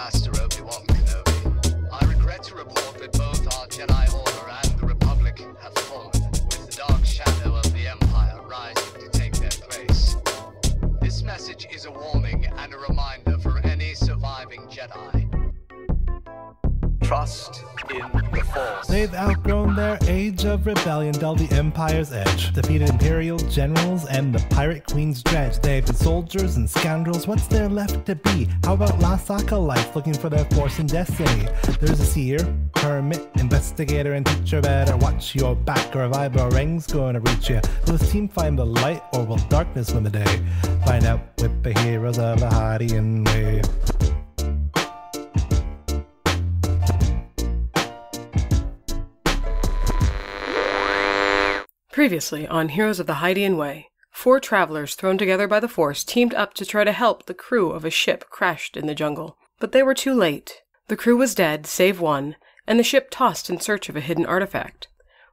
Master Obi-Wan Kenobi. Rebellion, dulled the Empire's edge, defeated Imperial generals and the Pirate Queen's dredge. They've been soldiers and scoundrels, what's there left to be? How about lost acolytes looking for their force and destiny? There's a seer, hermit, investigator, and teacher. Better watch your back, or a vibe ring's gonna reach you. Will this team find the light, or will darkness win the day? Find out with the heroes of the Hydian way. Previously on Heroes of the Hydian Way, four travelers thrown together by the Force teamed up to try to help the crew of a ship crashed in the jungle. But they were too late. The crew was dead, save one, and the ship tossed in search of a hidden artifact.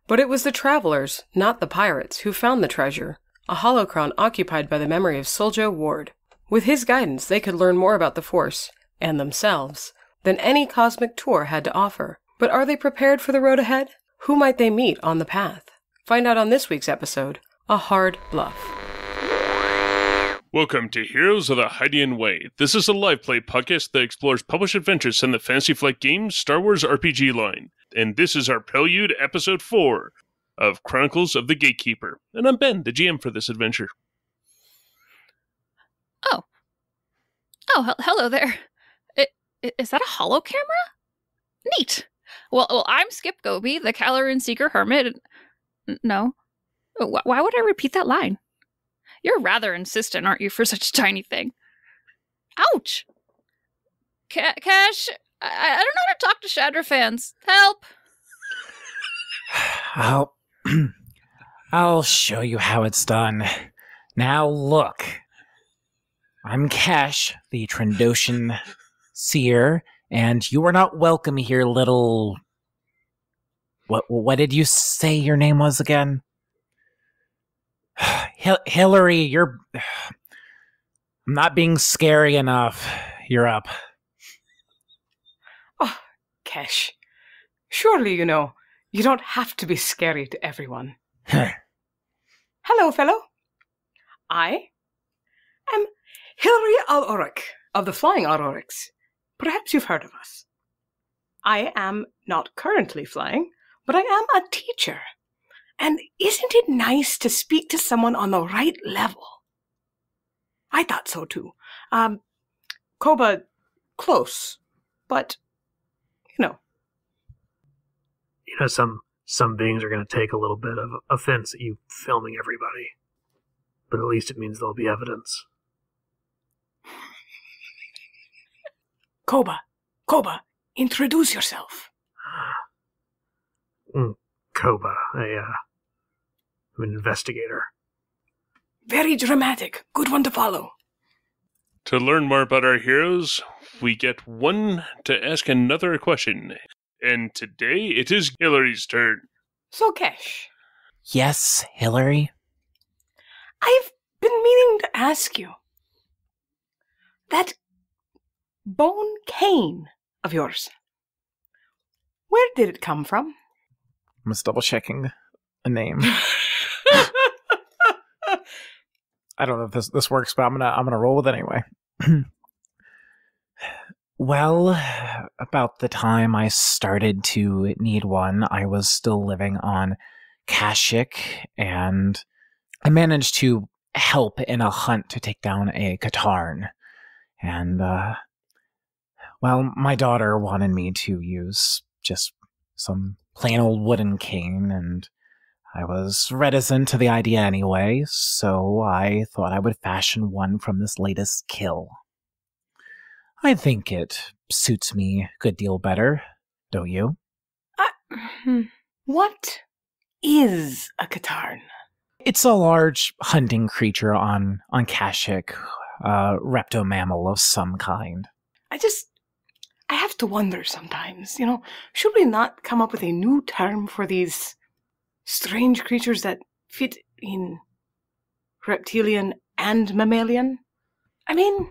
But it was the travelers, not the pirates, who found the treasure, a holocron occupied by the memory of Soljo Ward. With his guidance, they could learn more about the Force, and themselves, than any cosmic tour had to offer. But are they prepared for the road ahead? Who might they meet on the path? Find out on this week's episode A Hard Bluff. Welcome to Heroes of the Hydian Way. This is a live play podcast that explores published adventures in the Fantasy Flight Games Star Wars RPG line. And this is our prelude, episode 4 of Chronicles of the Gatekeeper. And I'm Ben, the GM for this adventure. Oh. oh, hel- hello there. I- i- is that a hollow camera? Neat. Well, well, I'm Skipp Gobi, the Caloran Seeker Hermit. No. Why would I repeat that line? You're rather insistent, aren't you, for such a tiny thing? Ouch! Ca- Cash, I-, I don't know how to talk to Chadra-Fans. Help! I'll I'll show you how it's done. Now look. I'm Cash, the Trandoshan seer, and you are not welcome here, little What what did you say your name was again? Hil- Hillary, you're I'm not being scary enough. You're up. Oh, Kesh, surely you know you don't have to be scary to everyone. Hello, fellow. I am Hilary Al'auroch of the Flying Aurorix. Perhaps you've heard of us. I am not currently flying, but I am a teacher. And isn't it nice to speak to someone on the right level? I thought so too. Um, Koba, close, but, you know, you know some some beings are going to take a little bit of offense at you filming everybody but at least it means there'll be evidence Koba, Koba, introduce yourself. Mm, koba a uh, i'm an investigator Very dramatic. Good one to follow. To learn more about our heroes, we get one to ask another question. And today it is Hillary's turn. So, Kesh, yes, Hillary. I've been meaning to ask you. That bone cane of yours, where did it come from? I'm just double checking a name. I don't know if this this works, but I'm gonna I'm gonna roll with it anyway. well, about the time I started to need one, I was still living on Kashyyyk, and I managed to help in a hunt to take down a Katarn. And uh well, my daughter wanted me to use just some plain old wooden cane, and I was reticent to the idea anyway, so I thought I would fashion one from this latest kill. I think it suits me a good deal better, don't you? Hmm. what is a Katarn? It's a large hunting creature on on Kashyyyk, a reptomammal of some kind. I just, I have to wonder sometimes, you know, should we not come up with a new term for these strange creatures that fit in reptilian and mammalian? I mean,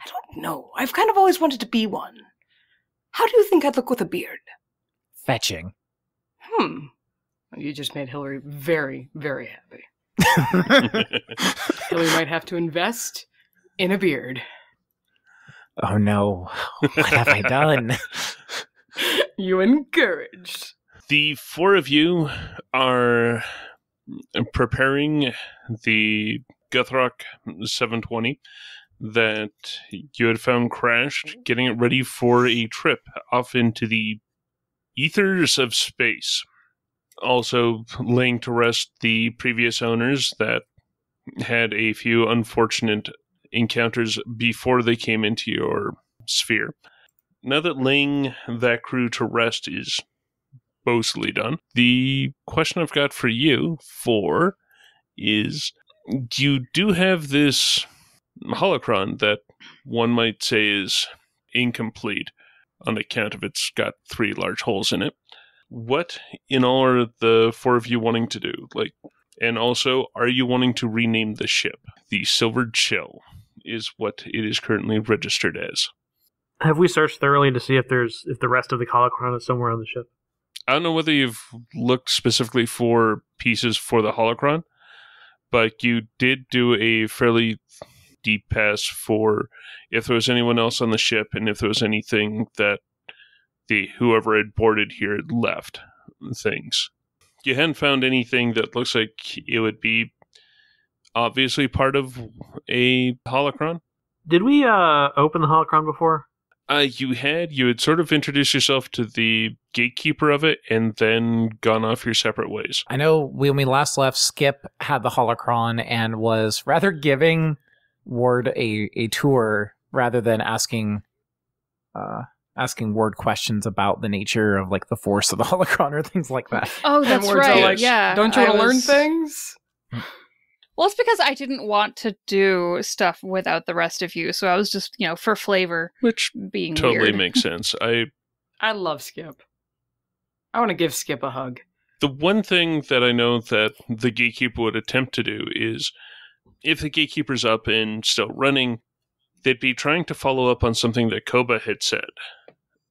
I don't know. I've kind of always wanted to be one. How do you think I'd look with a beard? Fetching. Hmm. You just made Hillary very, very happy. Hillary might have to invest in a beard. Oh no. What have I done? You encouraged. the four of you are preparing the Ghtroc 720 that you had found crashed, mm-hmm. getting it ready for a trip off into the ethers of space. Also, laying to rest the previous owners that had a few unfortunate encounters before they came into your sphere. Now that laying that crew to rest is mostly done, the question I've got for you four is you do have this holocron that one might say is incomplete on account of it's got three large holes in it. What in all are the four of you wanting to do? Like, and also, are you wanting to rename the ship? The Silvered Shell is what it is currently registered as. Have we searched thoroughly to see if there's if the rest of the holocron is somewhere on the ship? I don't know whether you've looked specifically for pieces for the holocron, but you did do a fairly deep pass for if there was anyone else on the ship and if there was anything that the whoever had boarded here had left things. You hadn't found anything that looks like it would be obviously part of a holocron. Did we uh open the holocron before? Uh, you had you had sort of introduced yourself to the gatekeeper of it, and then gone off your separate ways. I know when we last left, Skip had the holocron and was rather giving Ward a, a tour rather than asking uh asking Ward questions about the nature of like the force of the holocron or things like that. Oh, that's right. like, yeah. Don't you want to learn things? Well, it's because I didn't want to do stuff without the rest of you, so I was just, you know, for flavor Which being totally weird. makes sense. I I love Skip. I want to give Skip a hug. the one thing that I know that the gatekeeper would attempt to do is if the gatekeeper's up and still running, they'd be trying to follow up on something that Koba had said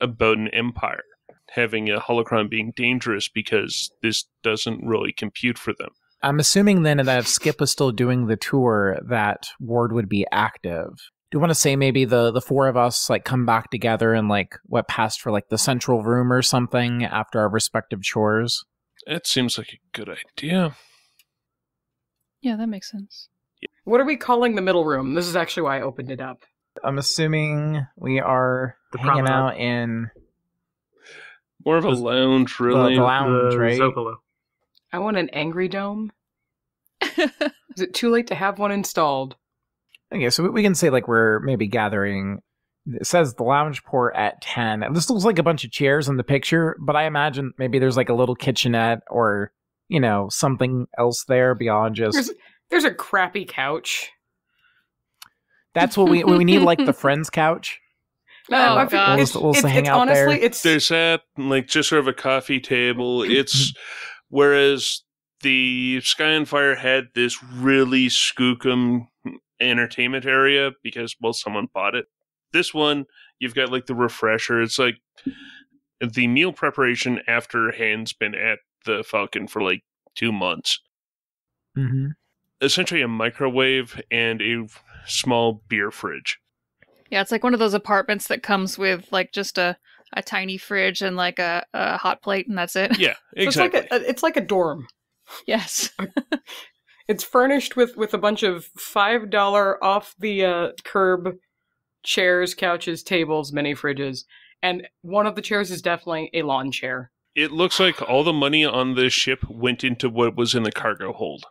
about an empire having a holocron being dangerous because this doesn't really compute for them. I'm assuming then that if Skip was still doing the tour, that Ward would be active. Do you want to say maybe the the four of us like come back together and like what passed for like the central room or something after our respective chores? It seems like a good idea. Yeah, that makes sense. What are we calling the middle room? This is actually why I opened it up. I'm assuming we are The hanging promenade. out in More of a Was- lounge, the, really. the lounge, the right? Zocalo. I want an angry dome. Is it too late to have one installed? Okay, so we- we can say like we're maybe gathering. It says the lounge port at ten. And This looks like a bunch of chairs in the picture, but I imagine maybe there's like a little kitchenette or you know something else there beyond just. There's there's a crappy couch. That's what we we need like the friends couch. Oh, oh I feel- God. It's, We'll- we'll it's- hang it's out honestly, there. it's There's that, like just sort of a coffee table. It's whereas the Sky and Fire had this really skookum entertainment area because well, someone bought it. This one, you've got like the refresher. It's like the meal preparation after Han's been at the Falcon for like two months. Mm-hmm. Essentially, a microwave and a small beer fridge. Yeah, it's like one of those apartments that comes with like just a, a tiny fridge and like a, a hot plate, and that's it. Yeah, so exactly. It's like a, it's like a dorm. Yes. It's furnished with with a bunch of five dollar off the uh, curb chairs, couches, tables, mini fridges, and one of the chairs is definitely a lawn chair. It looks like all the money on this ship went into what was in the cargo hold.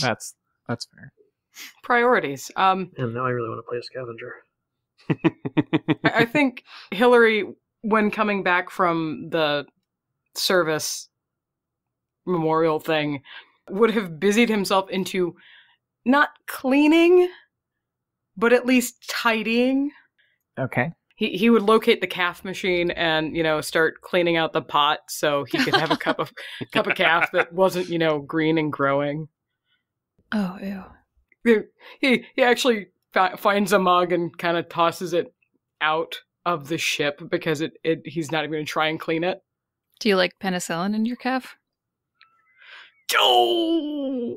That's that's fair. Priorities. Um, And now I really want to play a scavenger. I I think Hillary, when coming back from the service memorial thing, would have busied himself into not cleaning, but at least tidying. Okay. He he would locate the caf machine and you know start cleaning out the pot so he could have a cup of cup of caf that wasn't you know green and growing. Oh, ew. He he, he actually fi- finds a mug and kind of tosses it out of the ship because it, it he's not even going to try and clean it. Do you like penicillin in your caf? Oh!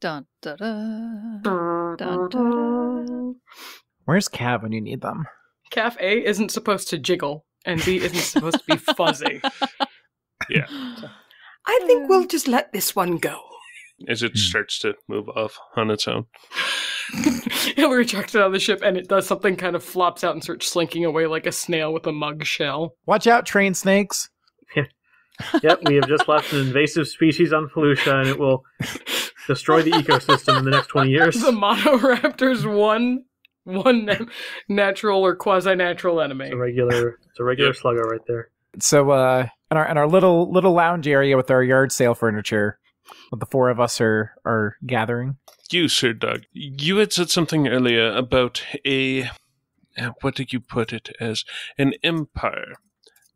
Dun da da. Dun, da, Where's Cav when you need them? Caf A isn't supposed to jiggle, and B isn't supposed to be fuzzy. Yeah. I think we'll just let this one go. As it Hmm. starts to move off on its own. Hillary chucks it out of the ship, and it does something kind of flops out and starts slinking away like a snail with a mug shell. Watch out, train snakes. Yep, we have just left an invasive species on Felucia, and it will destroy the ecosystem in the next 20 years. The Monoraptor's one one na- natural or quasi natural enemy. It's a regular, it's a regular Yep. sluggo right there. So, uh, in our in our little little lounge area with our yard sale furniture, the four of us are are gathering. You, Sir Doug, you had said something earlier about a. uh, What did you put it as? An empire.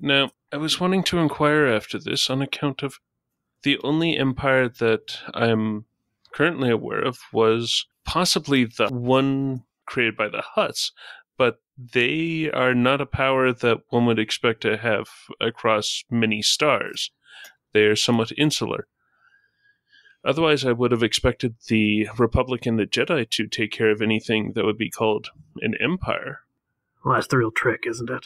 Now, I was wanting to inquire after this on account of the only empire that I'm currently aware of was possibly the one created by the Hutts, but they are not a power that one would expect to have across many stars. They are somewhat insular. Otherwise, I would have expected the Republic and the Jedi to take care of anything that would be called an empire. Well, that's the real trick, isn't it?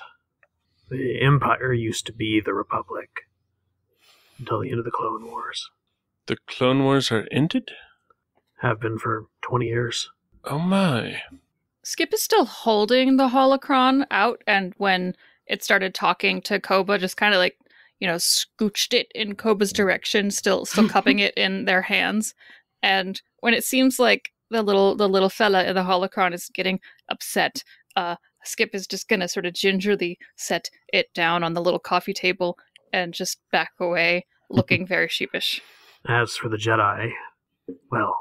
The Empire used to be the Republic until the end of the Clone Wars. The Clone Wars are ended? Have been for 20 years. Oh my. Skip is still holding the holocron out, and when it started talking to Koba, just kind of like you know scooched it in Koba's direction, still still cupping it in their hands. And when it seems like the little the little fella in the holocron is getting upset, uh, Skip is just gonna sort of gingerly set it down on the little coffee table and just back away, looking very sheepish. As for the Jedi, well,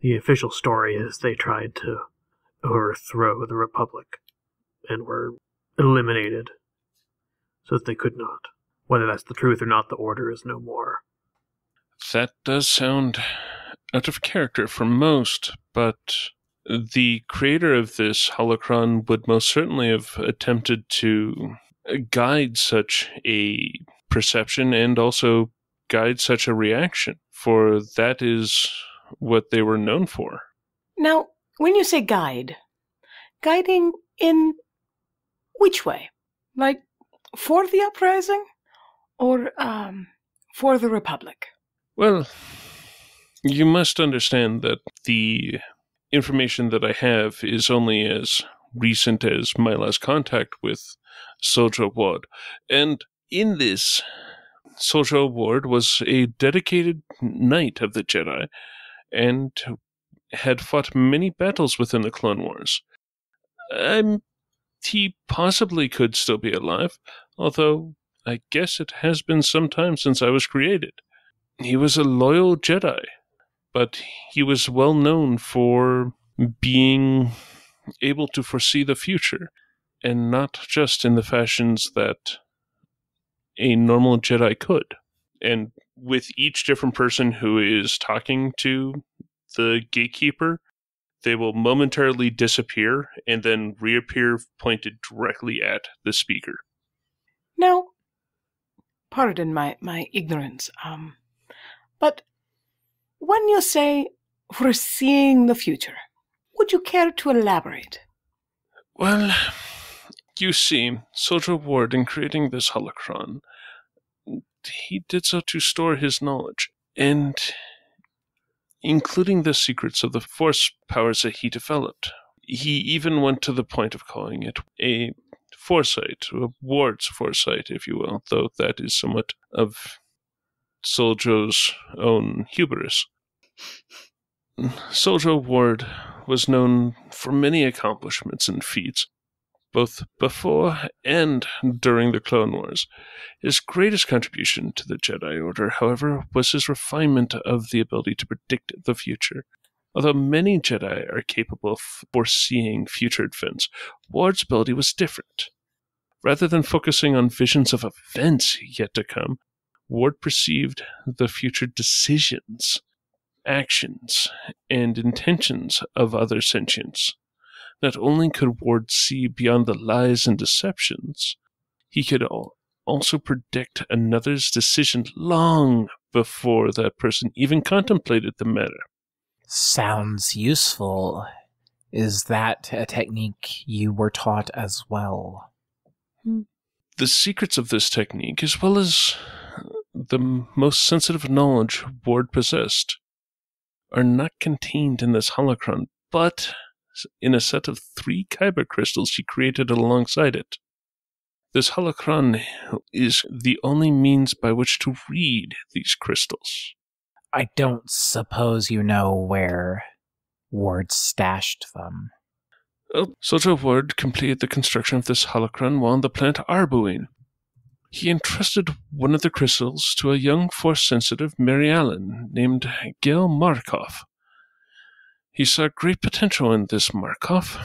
the official story is they tried to overthrow the Republic and were eliminated so that they could not. Whether that's the truth or not, the Order is no more. That does sound out of character for most, but the creator of this holocron would most certainly have attempted to guide such a perception and also guide such a reaction, for that is what they were known for. Now, when you say guide, guiding in which way? Like for the uprising or um for the republic? Well, you must understand that the information that I have is only as recent as my last contact with Soldier Ward. And in this, Soldier Ward was a dedicated knight of the Jedi and had fought many battles within the Clone Wars. Um, he possibly could still be alive, although I guess it has been some time since I was created. He was a loyal Jedi, but he was well known for being able to foresee the future, and not just in the fashions that a normal Jedi could. And with each different person who is talking to the gatekeeper, they will momentarily disappear and then reappear pointed directly at the speaker. Now, pardon my, my ignorance, um, but when you say foreseeing the future, would you care to elaborate? Well, you see, Soldier Ward, in creating this holocron, he did so to store his knowledge, and including the secrets of the force powers that he developed. He even went to the point of calling it a foresight, a Ward's foresight, if you will, though that is somewhat of Soldier's own hubris. Soldier Ward was known for many accomplishments and feats, both before and during the Clone Wars. His greatest contribution to the Jedi Order, however, was his refinement of the ability to predict the future. Although many Jedi are capable of foreseeing future events, Ward's ability was different. Rather than focusing on visions of events yet to come, Ward perceived the future decisions actions and intentions of other sentients. Not only could Ward see beyond the lies and deceptions, he could also predict another's decision long before that person even contemplated the matter. Sounds useful. Is that a technique you were taught as well? Hmm. The secrets of this technique, as well as the most sensitive knowledge Ward possessed, are not contained in this holocron, but in a set of three kyber crystals she created alongside it. This holocron is the only means by which to read these crystals. I don't suppose you know where Ward stashed them. Oh, Soldier Ward completed the construction of this holocron while on the planet Arbuine. He entrusted one of the crystals to a young force sensitive Mirialan named Gail Markov. He saw great potential in this Markov,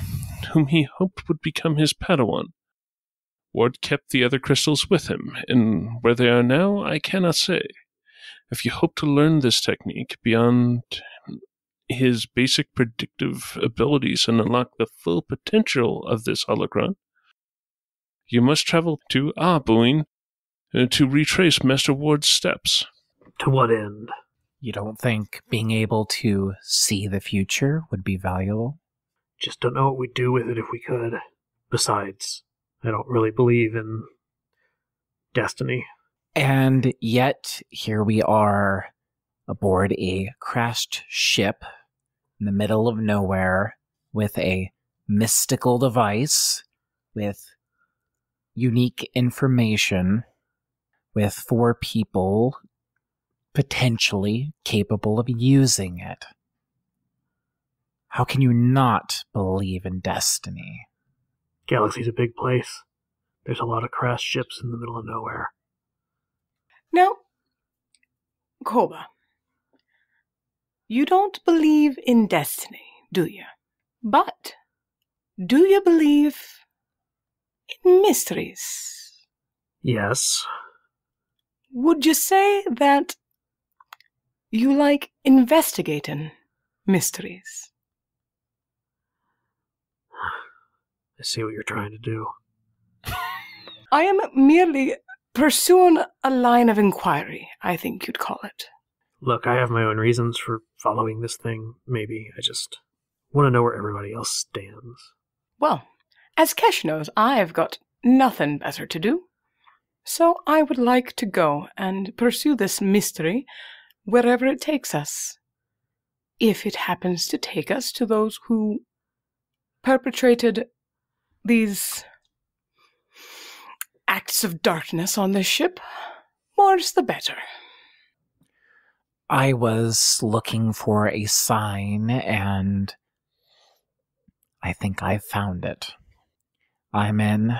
whom he hoped would become his Padawan. Ward kept the other crystals with him, and where they are now, I cannot say. If you hope to learn this technique beyond his basic predictive abilities and unlock the full potential of this holocron, you must travel to Arbuine uh, to retrace Master Ward's steps. To what end? You don't think being able to see the future would be valuable? Just don't know what we'd do with it if we could. Besides, I don't really believe in destiny. And yet, here we are aboard a crashed ship in the middle of nowhere with a mystical device with unique information with four people potentially capable of using it. How can you not believe in destiny? Galaxy's a big place. There's a lot of crashed ships in the middle of nowhere. Now, Koba, you don't believe in destiny, do you? But do you believe in mysteries? Yes. Would you say that you like investigating mysteries? I see what you're trying to do. I am merely pursuing a line of inquiry, I think you'd call it. Look, I have my own reasons for following this thing, maybe. I just want to know where everybody else stands. Well, as Kesh knows, I've got nothing better to do. So I would like to go and pursue this mystery wherever it takes us. If it happens to take us to those who perpetrated these acts of darkness on this ship, more's the better. I was looking for a sign and I think I found it. I'm in.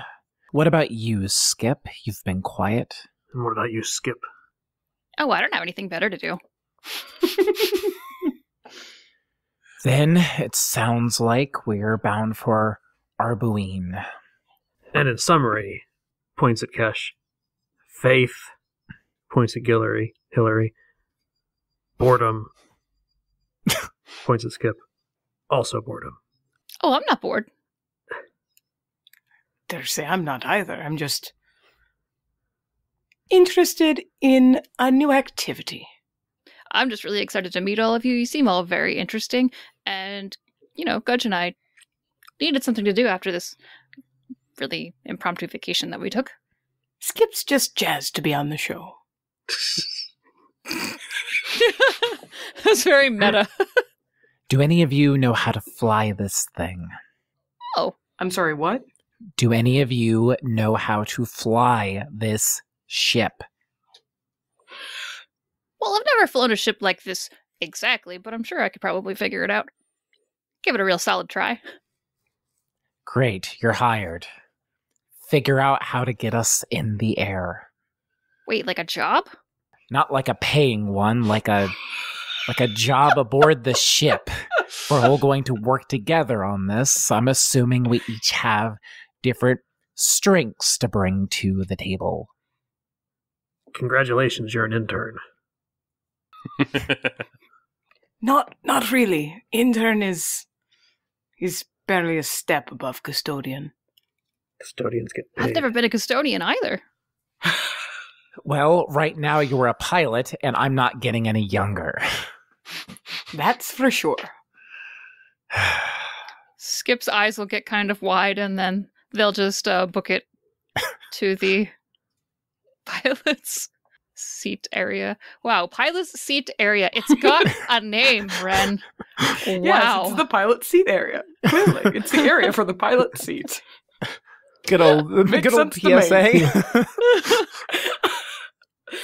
What about you, Skip? You've been quiet. And what about you, Skip? Oh, I don't have anything better to do. Then it sounds like we're bound for Arbuine. And in summary, points at Kesh. Faith points at Hillary. Hillary. Boredom points at Skip. Also boredom. Oh, I'm not bored. Dare say I'm not either. I'm just interested in a new activity. I'm just really excited to meet all of you. You seem all very interesting. And, you know, Gudge and I needed something to do after this really impromptu vacation that we took. Skip's just jazzed to be on the show. That's very meta. Do any of you know how to fly this thing? Oh. I'm sorry, what? Do any of you know how to fly this ship? well, I've never flown a ship like this exactly, but I'm sure I could probably figure it out. Give it a real solid try. Great, you're hired. Figure out how to get us in the air. Wait, like a job? Not like a paying one, like a like a job aboard the ship. We're all going to work together on this. I'm assuming we each have different strengths to bring to the table. Congratulations, you're an intern. Not not really. Intern is he's barely a step above custodian. Custodians get paid. I've never been a custodian either. Well, right now you're a pilot, and I'm not getting any younger. That's for sure. Skip's eyes will get kind of wide and then they'll just uh, book it to the pilot's seat area. Wow, pilot's seat area. It's got a name, Ren. Wow. Yes, it's the pilot seat area. Clearly, it's the area for the pilot seat. Good old, Makes good old sense to me. PSA.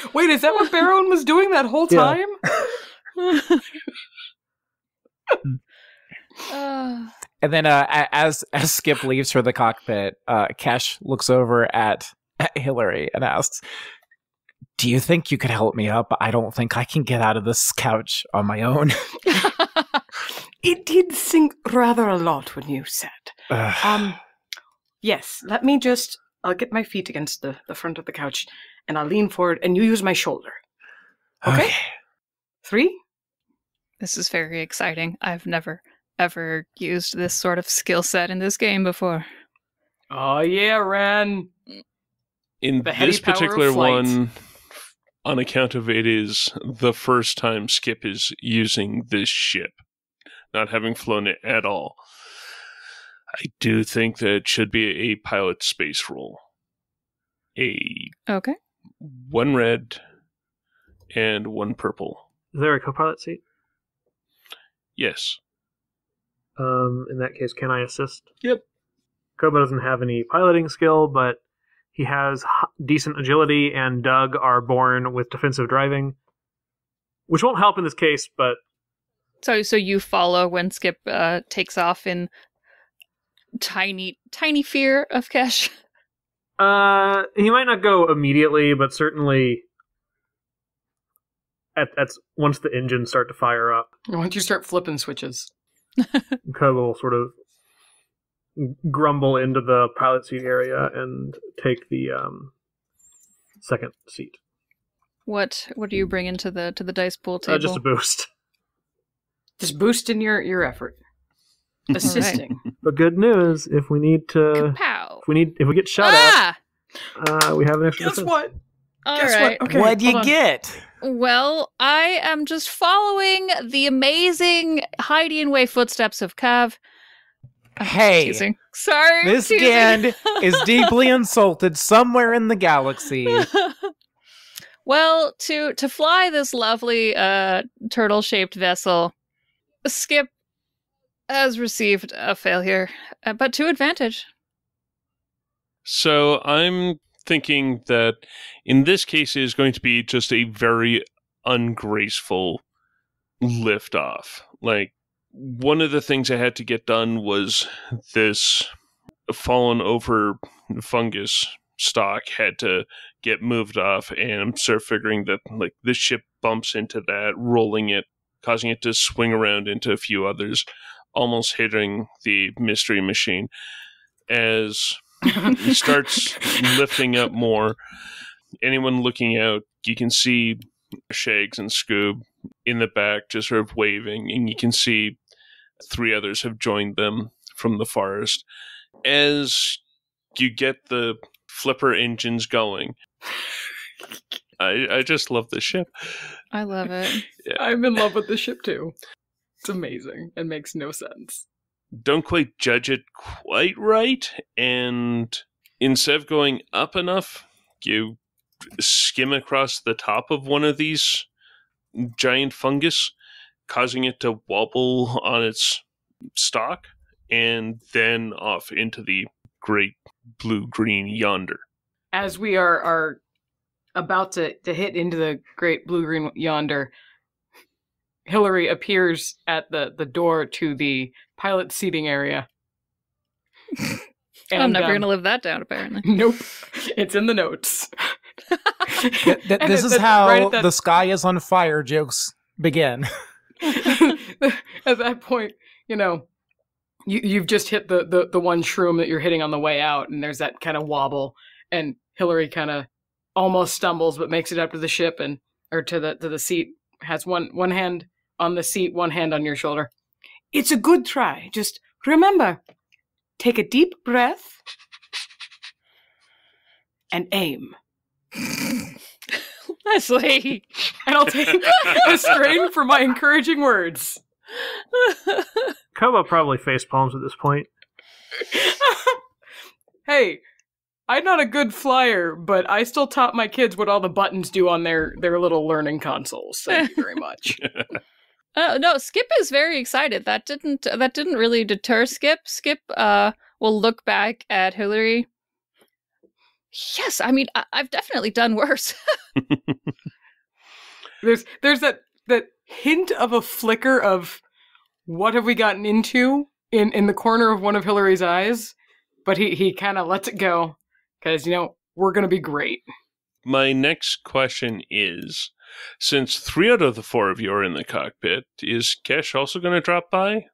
Wait, is that what Barone was doing that whole Yeah. time? Uh, and then, uh, as as Skip leaves for the cockpit, uh, Cash looks over at, at Hillary and asks, "Do you think you could help me up? I don't think I can get out of this couch on my own." It did sink rather a lot when you said. Um, yes, let me just. I'll get my feet against the, the front of the couch and I'll lean forward and you use my shoulder. okay. Three? this is very exciting. I've never, ever used this sort of skill set in this game before. Oh, yeah, Ren. In The this particular one, on account of it is the first time Skip is using this ship, not having flown it at all. I do think that it should be a pilot space roll. A Okay. one red and one purple. Is there a co-pilot seat? Yes. Um, in that case, can I assist? Yep. Koba doesn't have any piloting skill, but he has h- decent agility, and Doug are born with defensive driving, which won't help in this case. But So, so you follow when Skip uh, takes off in tiny, tiny fear of Kesh. uh, he might not go immediately, but certainly at at once the engines start to fire up, Once you start flipping switches. Koba will sort of grumble into the pilot seat area and take the um, second seat. What, what do you bring into the to the dice pool table? Uh, just a boost. Just boosting your, your effort. Assisting. But good news, if we need to, Pow. if we need, if we get shot Ah! at, uh, we have an extra. Guess defense. what? All Guess right. what? Okay, What'd you on. get? Well, I am just following the amazing Hydian Way footsteps of Cav. I'm Hey, teasing. Sorry. This teasing. Gand is deeply insulted somewhere in the galaxy. well, to to fly this lovely uh turtle-shaped vessel, Skip has received a failure, uh, but to advantage. So I'm thinking that in this case is going to be just a very ungraceful liftoff. Like one of the things I had to get done was this fallen over fungus stock had to get moved off and I'm sort of figuring that like this ship bumps into that, rolling it, causing it to swing around into a few others, almost hitting the mystery machine. As it starts lifting up more. Anyone looking out, you can see Shags and Scoob in the back just sort of waving, and you can see three others have joined them from the forest. As you get the flipper engines going, I, I just love the ship. I love it. I'm in love with the ship too. It's amazing and makes no sense. Don't quite judge it quite right, and instead of going up enough, you skim across the top of one of these giant fungus, causing it to wobble on its stalk, and then off into the great blue green yonder. As we are are about to, to hit into the great blue green yonder, Hillary appears at the, the door to the pilot seating area. I'm never um, going to live that down, apparently. Nope. It's in the notes. Th- th- this is that- how right that- the sky is on fire jokes begin. at that point, you know, you you've just hit the, the the one shroom that you're hitting on the way out, and there's that kind of wobble, and Hillary kind of almost stumbles, but makes it up to the ship and or to the to the seat. Has one one hand on the seat, one hand on your shoulder. It's a good try. Just remember take a deep breath and aim. Leslie. And I'll take a strain for my encouraging words. Koba probably face palms at this point. hey, I'm not a good flyer, but I still taught my kids what all the buttons do on their their little learning consoles. Thank you very much. Uh, no, Skip is very excited. That didn't that didn't really deter Skip. Skip uh will look back at Hillary. Yes, I mean I- I've definitely done worse. there's there's that that hint of a flicker of what have we gotten into in in the corner of one of Hillary's eyes, but he he kind of lets it go because you know we're gonna be great. My next question is since three out of the four of you are in the cockpit, is Kesh also going to drop by?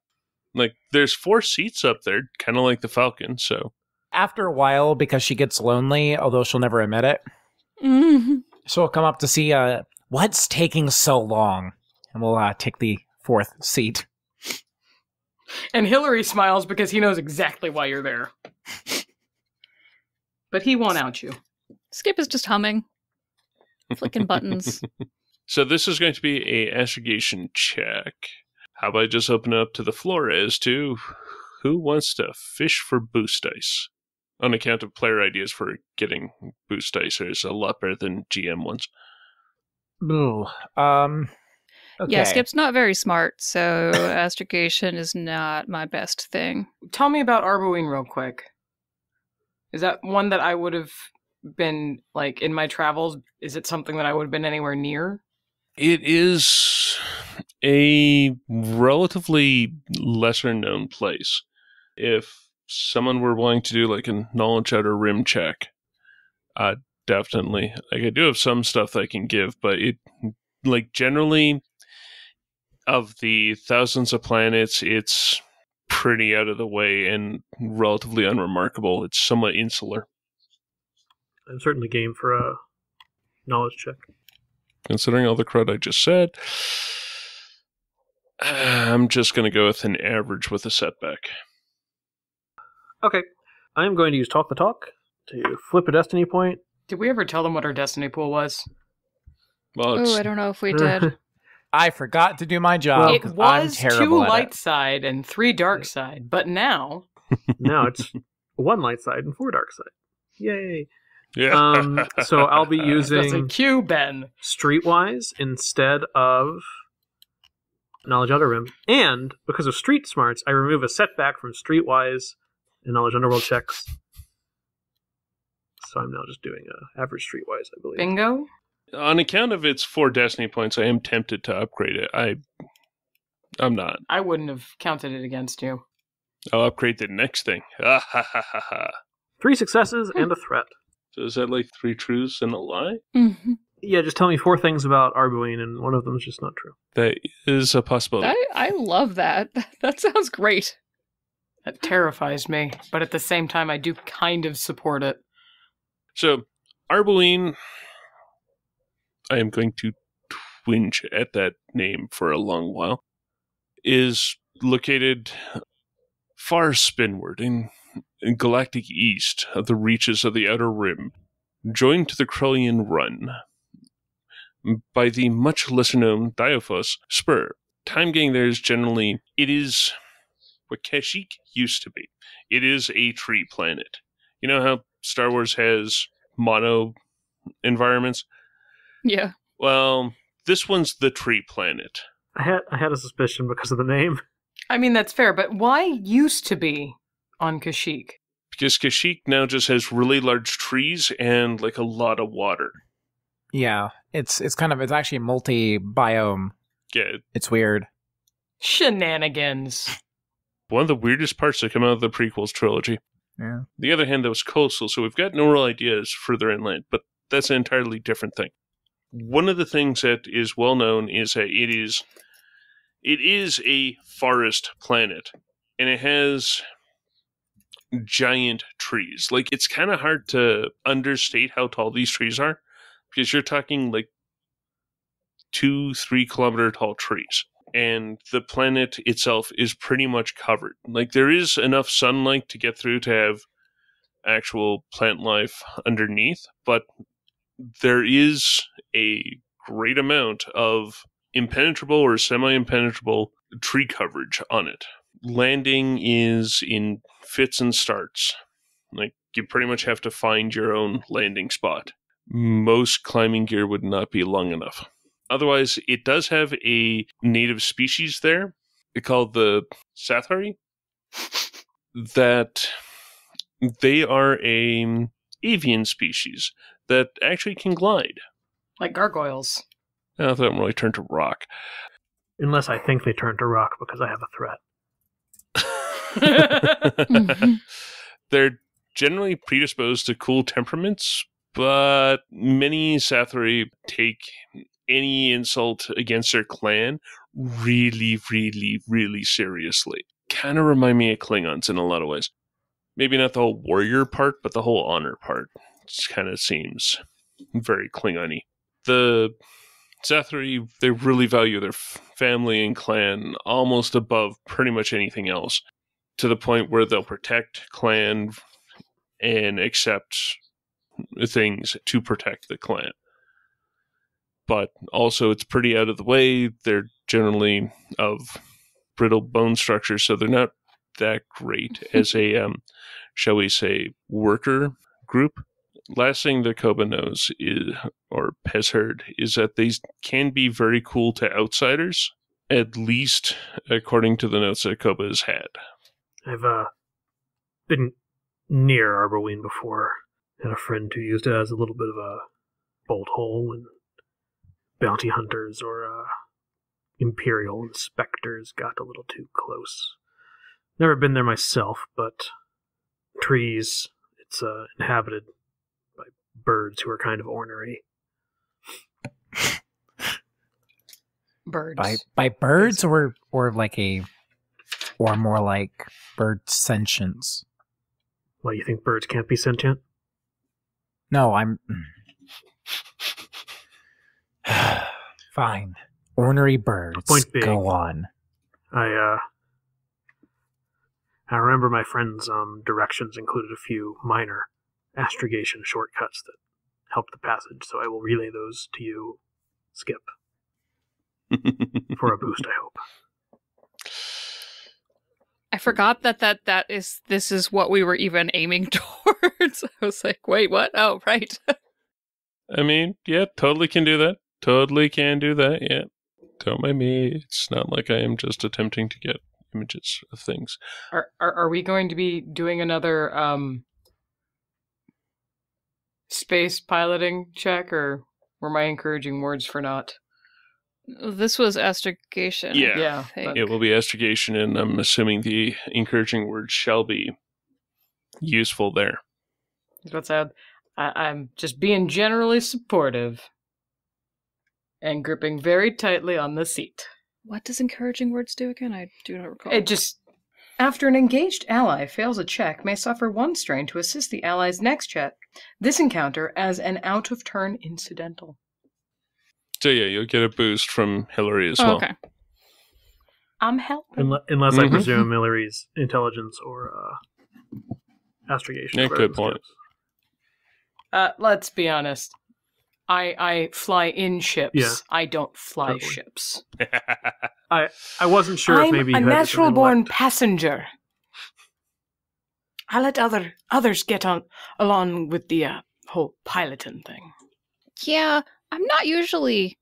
Like, there's four seats up there, kind of like the Falcon, so. After a while, because she gets lonely, although she'll never admit it, Mhm. she'll come up to see uh, what's taking so long, and we'll uh, take the fourth seat. And Hillary smiles because he knows exactly why you're there. But he won't out you. Skip is just humming, flicking buttons. So this is going to be a astrogation check. How about I just open up to the floor as to who wants to fish for boost dice? On account of player ideas for getting boost dice is a lot better than GM ones. Ooh, um, okay. Yeah, Skip's not very smart, so astrogation is not my best thing. Tell me about Arboine real quick. Is that one that I would have been like in my travels? Is it something that I would have been anywhere near? It is a relatively lesser known place. If someone were willing to do like a knowledge outer rim check, uh, definitely. Like I do have some stuff that I can give, but it like generally of the thousands of planets, it's pretty out of the way and relatively unremarkable. It's somewhat insular. I'm certainly game for a knowledge check. Considering all the crud I just said, I'm just going to go with an average with a setback. Okay. I'm going to use Talk the Talk to flip a destiny point. Did we ever tell them what our destiny pool was? Well, it's, Oh, I don't know if we did. I forgot to do my job. it 'cause I'm was two light it. side and three dark side, but now now it's one light side and four dark side. Yay. Yeah. Um, so I'll be using Q, Ben. Streetwise instead of Knowledge Outer Rim. And because of Street Smarts, I remove a setback from Streetwise and Knowledge Underworld checks. So I'm now just doing a average Streetwise, I believe. Bingo. On account of its four destiny points, I am tempted to upgrade it. I, I'm not. I wouldn't have counted it against you. I'll upgrade the next thing. Ah, ha, ha, ha, ha. Three successes and a threat. So is that like three truths and a lie? Mhm. Yeah, just tell me four things about Arbuine, and one of them is just not true. That is a possibility. I, I love that. That sounds great. That terrifies me, but at the same time, I do kind of support it. So, Arboline, I am going to twinge at that name for a long while, is located far spinward in, in galactic east of the reaches of the Outer Rim, joined to the Corellian Run by the much lesser known Diophos Spur. Time getting there is generally, it is what Kashyyyk used to be. It is a tree planet. You know how Star Wars has mono environments? Yeah. Well, this one's the tree planet. I had I had a suspicion because of the name. I mean, that's fair, but why used to be on Kashyyyk? Because Kashyyyk now just has really large trees and like a lot of water. Yeah, it's it's kind of it's actually a multi biome. Yeah, It's weird. Shenanigans. one of the weirdest parts that come out of the prequels trilogy. Yeah. The other hand, that was coastal, so we've got no real ideas further inland, but that's an entirely different thing. One of the things that is well known is that it is it is a forest planet, and it has giant trees. Like it's kind of hard to understate how tall these trees are, because you're talking like two, three kilometer tall trees. and the planet itself is pretty much covered. Like there is enough sunlight to get through to have actual plant life underneath, but there is a great amount of impenetrable or semi impenetrable tree coverage on it. Landing is in fits and starts. Like you pretty much have to find your own landing spot. Most climbing gear would not be long enough. Otherwise, it does have a native species there eh, called the Sathari that they are a mm, avian species that actually can glide. Like gargoyles. I thought really turn to rock. Unless I think they turn to rock because I have a threat. They're generally predisposed to cool temperaments, but many Sathari take any insult against their clan really, really, really seriously. Kind of remind me of Klingons in a lot of ways. Maybe not the whole warrior part, but the whole honor part. Just kind of seems very Klingon-y. The Sathari, they really value their family and clan almost above pretty much anything else, to the point where they'll protect clan and accept things to protect the clan. But also, it's pretty out of the way. They're generally of brittle bone structure, so they're not that great as a, um, shall we say, worker group. Last thing that Koba knows is, or has heard, is that they can be very cool to outsiders, at least according to the notes that Koba has had. I've uh, been near Arbooine before. Had a friend who used it as a little bit of a bolt hole, when bounty hunters or uh, imperial inspectors got a little too close. Never been there myself, but trees. It's uh, inhabited by birds who are kind of ornery. Birds. by by birds or or like a or more like bird sentience. Why you think birds can't be sentient? No, I'm fine. Ornery birds. Point being- Go on. I uh I remember my friend's um directions included a few minor astrogation shortcuts that helped the passage, so I will relay those to you, Skipp, for a boost, I hope. I forgot that that that is this is what we were even aiming towards. I was like, wait, what? Oh, right. I mean, yeah, totally can do that. Totally can do that, yeah. Don't mind me. It's not like I am just attempting to get images of things. Are, are are we going to be doing another um space piloting check, or were my encouraging words for not? This was astrogation. Yeah. Yeah, but- It will be astrogation, and I'm assuming the encouraging words shall be useful there. What's that? I, I'm just being generally supportive and gripping very tightly on the seat. What does encouraging words do again? I do not recall. It just after an engaged ally fails a check, may suffer one strain to assist the ally's next check. This encounter as an out of turn incidental. So yeah, you'll get a boost from Hillary as Oh, well. okay. I'm helping. Unle- unless I Mhm. presume Hillary's intelligence or uh, astrogation. Yeah, good point. Uh, let's be honest. I I fly in ships. Yeah. I don't fly Totally. ships. I I wasn't sure if I'm maybe a you had natural some born intellect. passenger. I let other others get on along with the uh, whole piloting thing. Yeah, I'm not usually,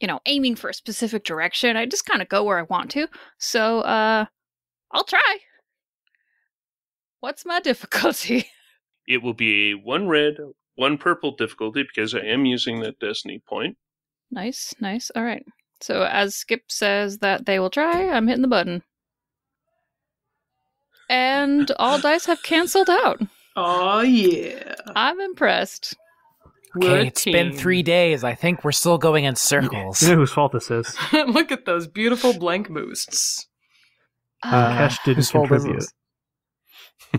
you know, aiming for a specific direction. I just kind of go where I want to. So, uh, I'll try. What's my difficulty? it will be a one red, one purple difficulty because I am using that destiny point. nice, nice. All right. So, as Skipp says that they will try, I'm hitting the button. And all dice have canceled out. Oh yeah. I'm impressed. We're a Okay, it's been three days. I think we're still going in circles. You know whose fault this is? Look at those beautiful blank boosts. Uh, Kesh didn't whose fault contribute.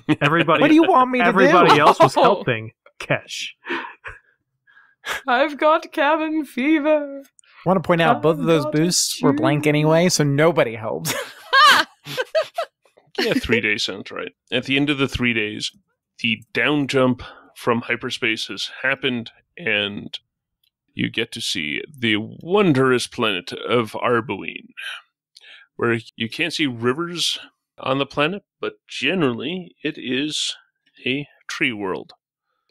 Everybody, What do you want me to everybody do? else was helping Kesh. I've got cabin fever. I want to point out both of those boosts were blank anyway, so nobody helped. Yeah, three days sounds right. At the end of the three days, the down jump from hyperspace has happened, and you get to see the wondrous planet of Arbooine, where you can't see rivers on the planet, but generally it is a tree world.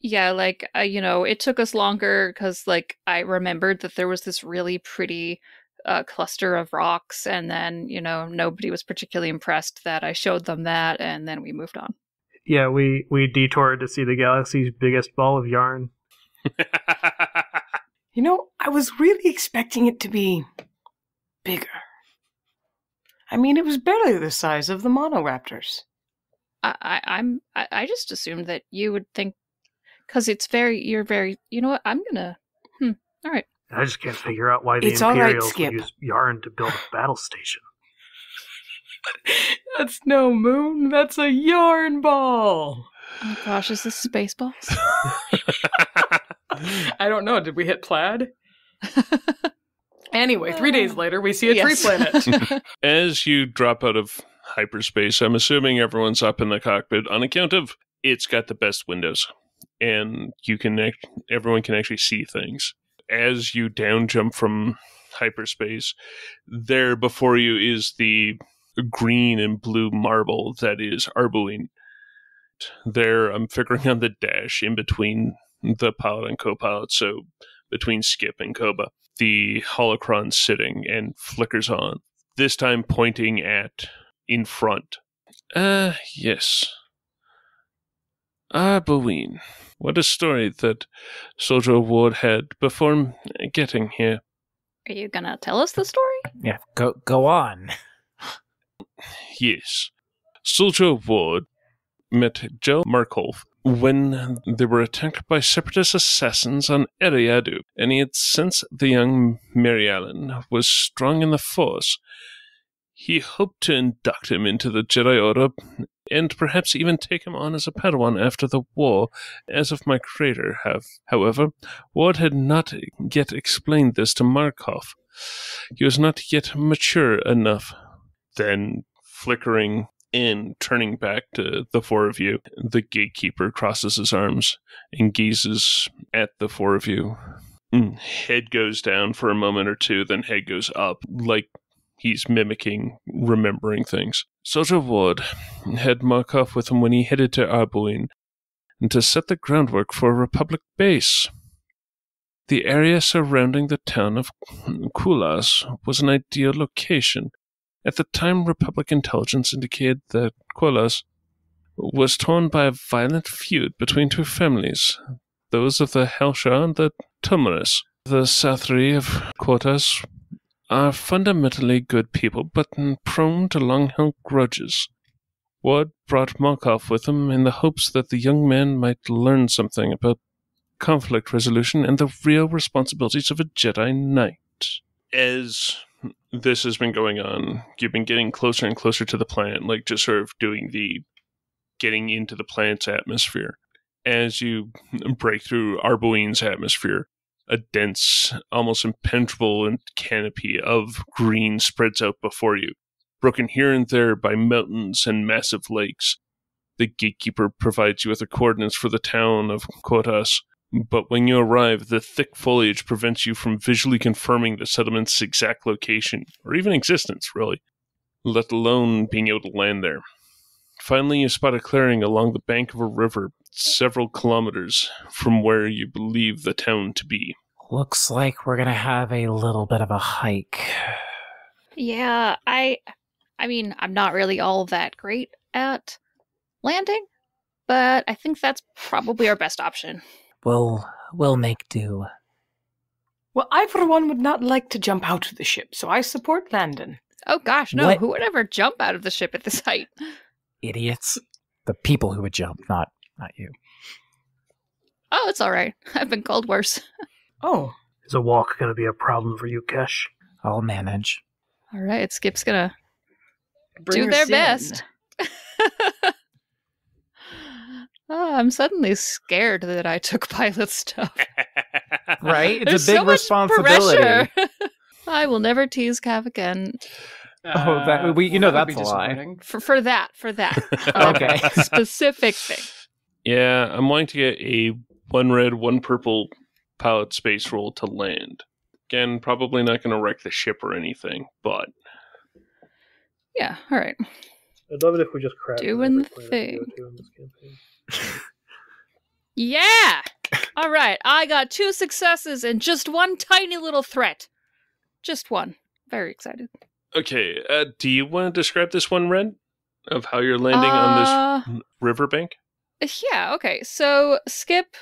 Yeah, like uh, you know, it took us longer because like I remembered that there was this really pretty uh, cluster of rocks, and then you know nobody was particularly impressed that I showed them that, and then we moved on. Yeah, we we detoured to see the galaxy's biggest ball of yarn. You know, I was really expecting it to be bigger. I mean, it was barely the size of the Monoraptors. I, I I'm I, I just assumed that you would think because it's very you're very you know what I'm gonna hmm all right I just can't figure out why the It's Imperials Skipp. use yarn to build a battle station. That's no moon, that's a yarn ball. oh gosh is this Spaceballs? I don't know. Did we hit plaid? Anyway, three days uh, later, we see a Yes. tree planet. As you drop out of hyperspace, I'm assuming everyone's up in the cockpit on account of it's got the best windows, and you can act- everyone can actually see things. As you down jump from hyperspace, there before you is the green and blue marble that is Arbooine. There, I'm figuring on the dash in between the pilot and co-pilot, so between Skipp and Koba, the holocron sitting and flickers on this time pointing at in front. Ah, yes. Ah, Boween. What a story that Soldier Ward had before getting here. Are you gonna tell us the story? Yeah, go go on. Yes. Soldier Ward met Joe Markov when they were attacked by separatist assassins on Eriadu, and he had sensed the young Mirialan was strong in the Force. He hoped to induct him into the Jedi Order and perhaps even take him on as a Padawan after the war, as if my creator have. However, Ward had not yet explained this to Markov. He was not yet mature enough. Then, flickering in, turning back to the four of you, the gatekeeper crosses his arms and gazes at the four of you. Mm, Head goes down for a moment or two, then head goes up, like he's mimicking, remembering things. Soldier Ward had Markov with him when he headed to Arbooine and to set the groundwork for a Republic base. The area surrounding the town of Kulas was an ideal location. At the time, Republic intelligence indicated that Kulas was torn by a violent feud between two families, those of the Helsha and the Tumulus. The Sathari of Quotas are fundamentally good people, but prone to long-held grudges. Ward brought Markov with him in the hopes that the young man might learn something about conflict resolution and the real responsibilities of a Jedi Knight. As this has been going on, you've been getting closer and closer to the planet, like just sort of doing the getting into the planet's atmosphere. As you break through Arbooine's atmosphere, a dense, almost impenetrable canopy of green spreads out before you, broken here and there by mountains and massive lakes. The gatekeeper provides you with the coordinates for the town of Kotas, but when you arrive, the thick foliage prevents you from visually confirming the settlement's exact location, or even existence, really, let alone being able to land there. Finally, you spot a clearing along the bank of a river, several kilometers from where you believe the town to be. Looks like we're gonna have a little bit of a hike. Yeah, I I mean, I'm not really all that great at landing, but I think that's probably our best option. We'll we'll make do. well, I, for one, would not like to jump out of the ship, so I support Landon. Oh gosh, no, What? who would ever jump out of the ship at this height? Idiots. The people who would jump, not not you. Oh, it's all right. I've been called worse. Oh, Is a walk going to be a problem for you, Kesh? I'll manage. All right, Skipp's gonna bring do their in. best. oh, I'm suddenly scared that I took pilot stuff. Right? It's There's a big so responsibility. pressure. I will never tease Cav again. Oh, that- we- you know that's be a lie. For, for that, for that. Um, okay. Specific thing. Yeah, I'm wanting to get a one red, one purple pilot space roll to land. Again, probably not going to wreck the ship or anything, but Yeah, all right. I'd love it if we just crashed. Doing the thing. Yeah! All right, I got two successes and just one tiny little threat. Just one. Very excited. okay. Uh, do you want to describe this one, Red, of how you're landing on Uh, this riverbank? Yeah, okay. So Skipp,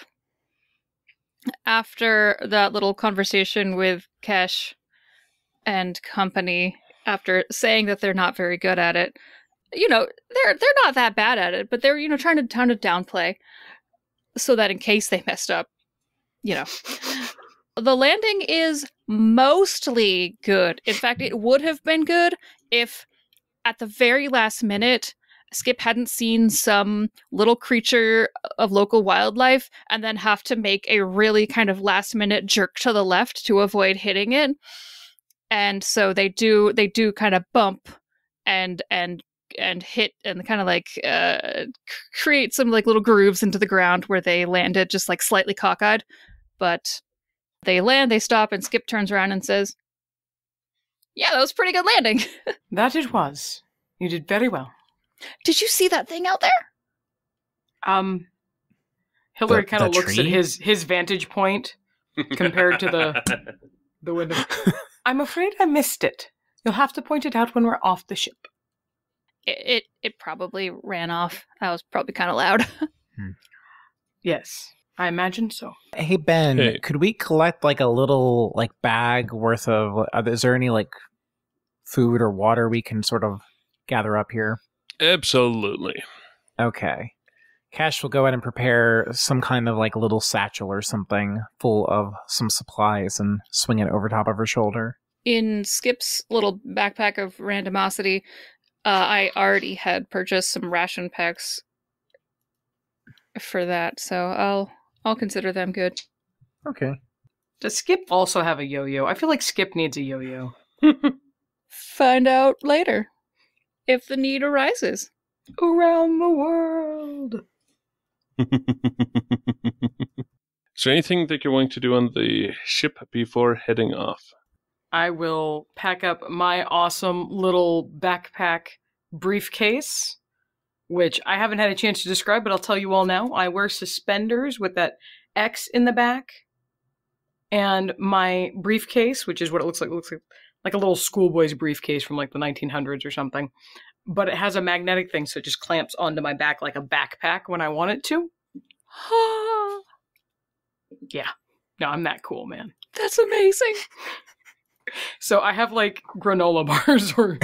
after that little conversation with Kesh and company, after saying that they're not very good at it, you know, they're they're not that bad at it, but they're you know trying to trying to downplay so that in case they messed up, you know. The landing is mostly good. In fact, it would have been good if at the very last minute Skipp hadn't seen some little creature of local wildlife and then have to make a really kind of last minute jerk to the left to avoid hitting it. And so they do they do kind of bump and and and hit and kind of like uh create some like little grooves into the ground where they landed just like slightly cockeyed. But they land, they stop, and Skipp turns around and says, Yeah, that was pretty good landing. That it was. You did very well. Did you see that thing out there? Um, Hillary kind of the looks at his his vantage point compared to the the window. I'm afraid I missed it. You'll have to point it out when we're off the ship. It it, it probably ran off. That was probably kind of loud. Yes, I imagine so. Hey Ben, Hey. could we collect like a little like bag worth of? Uh, is there any like food or water we can sort of gather up here? Absolutely. Okay. Kesh will go ahead and prepare some kind of like little satchel or something full of some supplies and swing it over top of her shoulder. In Skipp's little backpack of randomosity, uh, I already had purchased some ration packs for that, so I'll I'll consider them good. Okay. Does Skipp also have a yo-yo? I feel like Skipp needs a yo-yo. Find out later if the need arises. Around the world. Is there anything that you're wanting to do on the ship before heading off? I will pack up my awesome little backpack briefcase, which I haven't had a chance to describe, but I'll tell you all now. I wear suspenders with that X in the back, and my briefcase, which is what it looks like, it looks like like a little schoolboy's briefcase from like the 1900s or something. But it has a magnetic thing, so it just clamps onto my back like a backpack when I want it to. yeah, no, I'm that cool, man. That's amazing. So I have like granola bars or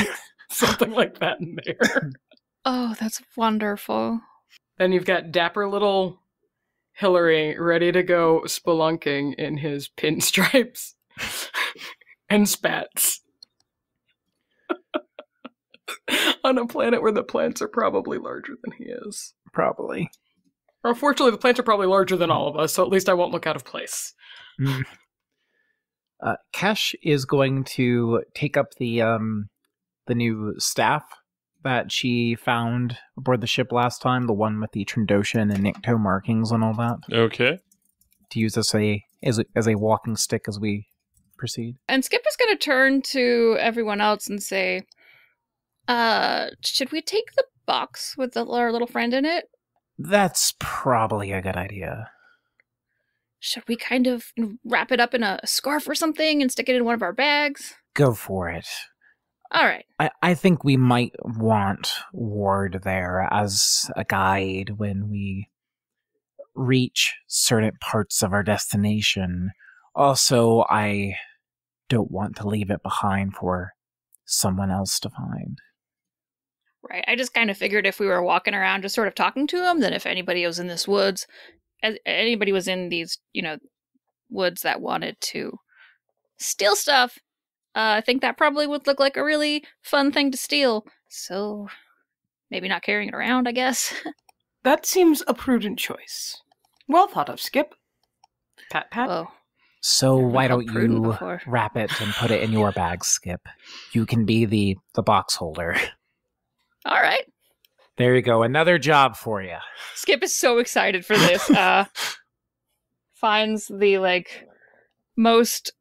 something like that in there. Oh, that's wonderful. then you've got dapper little Hillary ready to go spelunking in his pinstripes and spats. On a planet where the plants are probably larger than he is. Probably. Unfortunately, the plants are probably larger than all of us, so at least I won't look out of place. Mm. Uh, Kesh is going to take up the um the new staff that she found aboard the ship last time, the one with the Trandoshan and Nikto markings and all that, Okay. to use as a as a, as a walking stick as we proceed. And Skipp is going to turn to everyone else and say, "Uh, should we take the box with the, our little friend in it? That's probably a good idea. Should we kind of wrap it up in a scarf or something and stick it in one of our bags?" Go for it. All right. I, I think we might want Ward there as a guide when we reach certain parts of our destination. Also, I don't want to leave it behind for someone else to find. Right. I just kind of figured if we were walking around just sort of talking to him, then if anybody was in this woods, as anybody was in these, you know, woods that wanted to steal stuff, uh, I think that probably would look like a really fun thing to steal. So maybe not carrying it around, I guess. That seems a prudent choice. Well thought of, Skipp. Pat pat. Whoa. So Never why don't you before. wrap it and put it in your bag, Skipp? You can be the the box holder. All right. There you go. Another job for you. Skipp is so excited for this. Uh, finds the like most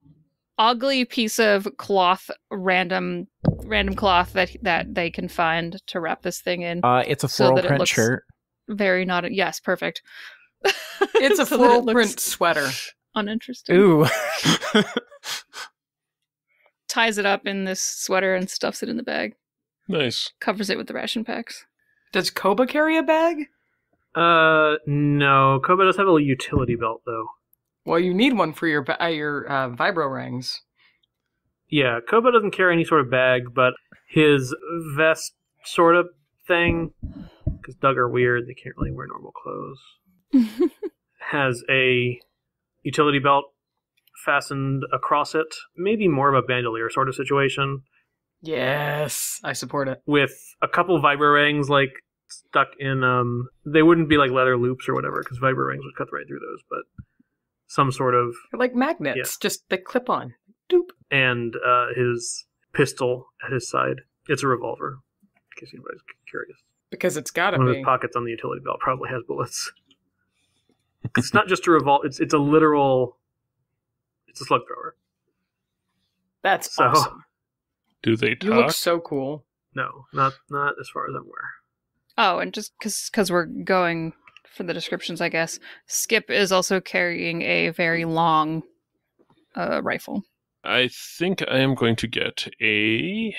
ugly piece of cloth, random, random cloth that that they can find to wrap this thing in. Uh, it's a So floral that print looks- shirt. Very not. Yes, perfect. It's a So that it floral print sweater. Uninteresting. Ooh. Ties it up in this sweater and stuffs it in the bag. Nice. Covers it with the ration packs. Does Koba carry a bag? Uh, no. Koba does have a utility belt, though. Well, you need one for your uh, your uh, vibro rings. Yeah, Koba doesn't carry any sort of bag, but his vest sort of thing, because Dug are weird, they can't really wear normal clothes, has a utility belt fastened across it. Maybe more of a bandolier sort of situation, Yes, I support it. with a couple vibro rings like stuck in. Um, they wouldn't be like leather loops or whatever, because vibro rings would cut right through those, but some sort of They're like magnets, Yeah. just they clip on. Doop. and uh, his pistol at his side. It's a revolver, in case anybody's curious. Because it's gotta be. One of his pockets on the utility belt probably has bullets. it's not just a revolver; it's it's a literal. It's a slug thrower. That's So- awesome. Do they talk? You look so cool. No, not not as far as I'm aware. Oh, and just because cuz we're going for the descriptions, I guess Skipp is also carrying a very long uh, rifle. I think I am going to get a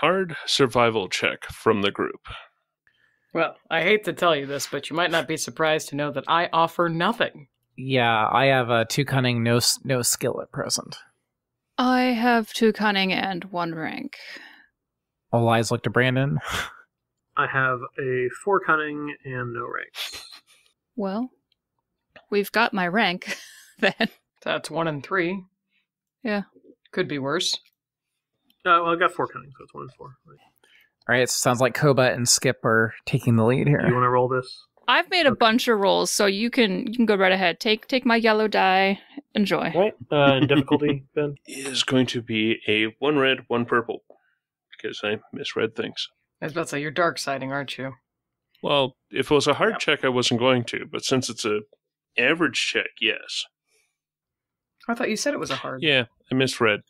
hard survival check from the group. Well, I hate to tell you this, but you might not be surprised to know that I offer nothing. Yeah, I have a two cunning, no no skill at present. I have two cunning and one rank. All eyes look to Brandon. I have a four cunning and no rank. Well, we've got my rank then. That's one and three. Yeah. Could be worse. Uh, well, I've got four cunning, so it's one and four. Right. All right, it sounds like Koba and Skipp are taking the lead here. Do you want to roll this? I've made a Okay. bunch of rolls, so you can you can go right ahead. Take take my yellow die. Enjoy. Right. Uh, and difficulty, Ben. Is going to be a one red, one purple, because I misread things. I was about to say, you're dark siding, aren't you? Well, if it was a hard Yeah. check, I wasn't going to, but since it's a average check, yes. I thought you said it was a hard. Yeah, I misread.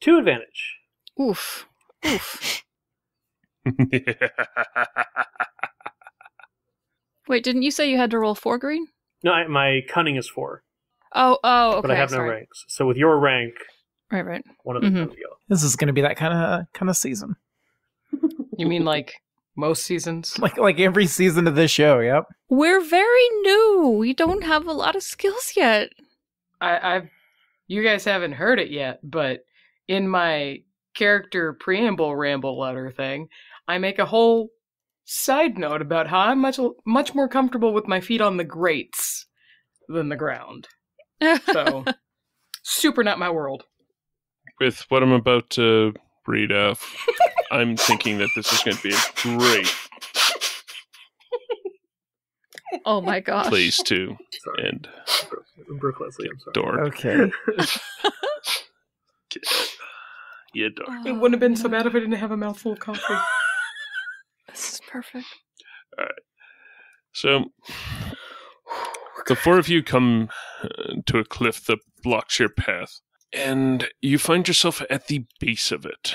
Two advantage. Oof. Oof. Wait, didn't you say you had to roll four green? No, I, my cunning is four, Oh, oh, okay. but I have sorry. no ranks. So with your rank, Right, right. one of them Mhm. yellow. This is going to be that kind of kind of season, You mean like most seasons? like like every season of this show. Yep. We're very new. We don't have a lot of skills yet. I, I've you guys haven't heard it yet, but in my character preamble ramble letter thing, I make a whole side note about how I'm much much more comfortable with my feet on the grates than the ground. So super not my world. With what I'm about to read off, I'm thinking that this is going to be a great oh my gosh. Please to Sorry. end. Brooke Leslie, I'm sorry. Dork. Okay. Yeah, dork. It wouldn't have been so oh. bad if I didn't have a mouthful of coffee. This All right. So, the four of you come uh, to a cliff that blocks your path, and you find yourself at the base of it.